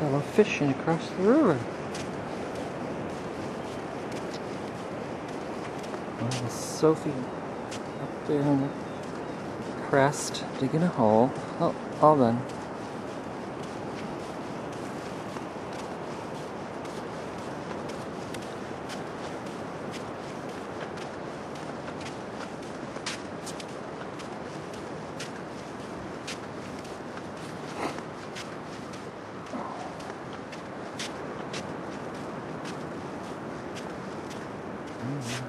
We're fishing across the river. Well, Sophie up there on the crest digging a hole. Oh, all done. Love.